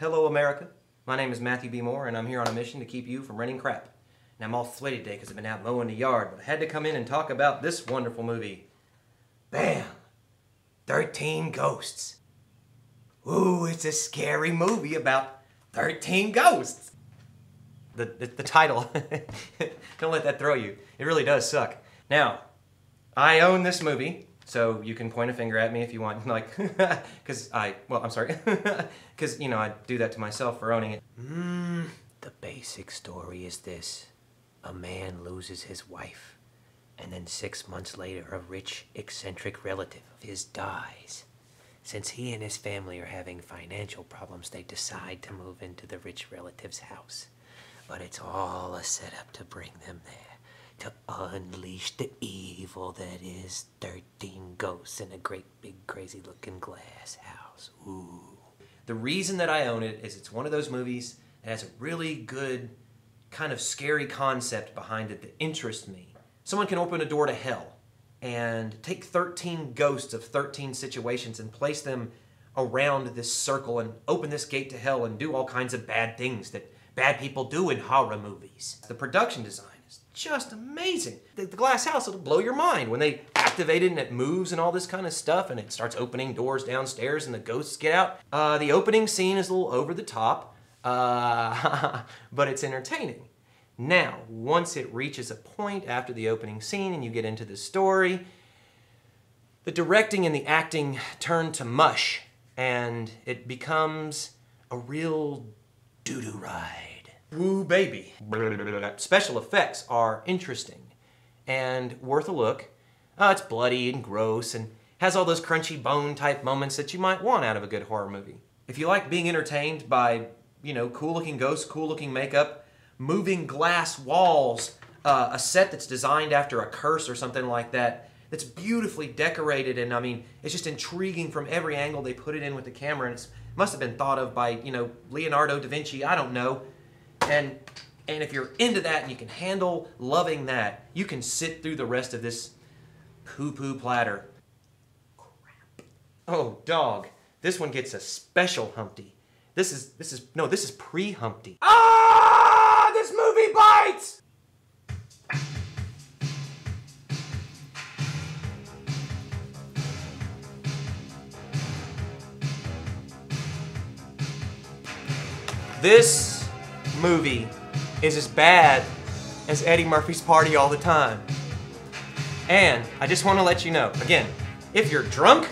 Hello, America. My name is Matthew B. Moore, and I'm here on a mission to keep you from renting crap. And I'm all sweaty today because I've been out mowing the yard, but I had to come in and talk about this wonderful movie. Bam! 13 Ghosts. Ooh, it's a scary movie about 13 ghosts. The, the, the title, don't let that throw you. It really does suck. Now, I own this movie, so you can point a finger at me if you want, like, because I, well, I'm sorry, because, you know, I do that to myself for owning it. Mm, the basic story is this a man loses his wife, and then six months later, a rich, eccentric relative of his dies. Since he and his family are having financial problems, they decide to move into the rich relative's house. But it's all a setup to bring them there, to unleash the evil that is 13 ghosts in a great big crazy looking glass house. Ooh. The reason that I own it is it's one of those movies that has a really good kind of scary concept behind it that interests me. Someone can open a door to hell and take 13 ghosts of 13 situations and place them around this circle and open this gate to hell and do all kinds of bad things that bad people do in horror movies. The production design just amazing. The, the glass house, it'll blow your mind when they activate it and it moves and all this kind of stuff and it starts opening doors downstairs and the ghosts get out. Uh, the opening scene is a little over the top, uh, but it's entertaining. Now, once it reaches a point after the opening scene and you get into the story, the directing and the acting turn to mush and it becomes a real doo-doo ride. Woo baby. Special effects are interesting and worth a look. Uh, it's bloody and gross and has all those crunchy bone type moments that you might want out of a good horror movie. If you like being entertained by, you know, cool looking ghosts, cool looking makeup, moving glass walls, uh, a set that's designed after a curse or something like that, that's beautifully decorated, and I mean, it's just intriguing from every angle they put it in with the camera, and it must have been thought of by you know Leonardo da Vinci. I don't know, and and if you're into that and you can handle loving that, you can sit through the rest of this poo-poo platter. Crap. Oh, dog. This one gets a special Humpty. This is this is no, this is pre-Humpty. Ah! This movie bites. This movie is as bad as Eddie Murphy's Party all the time. And I just want to let you know again, if you're drunk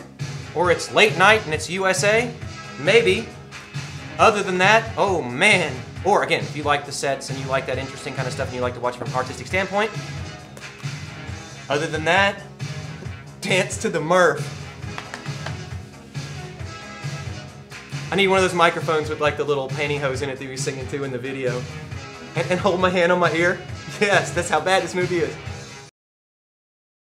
or it's late night and it's USA, maybe. Other than that, oh man. Or again, if you like the sets and you like that interesting kind of stuff and you like to watch it from an artistic standpoint. Other than that, dance to the Murph. I need one of those microphones with like the little pantyhose in it that was singing to in the video. And, and hold my hand on my ear. Yes, that's how bad this movie is.